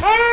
Yes!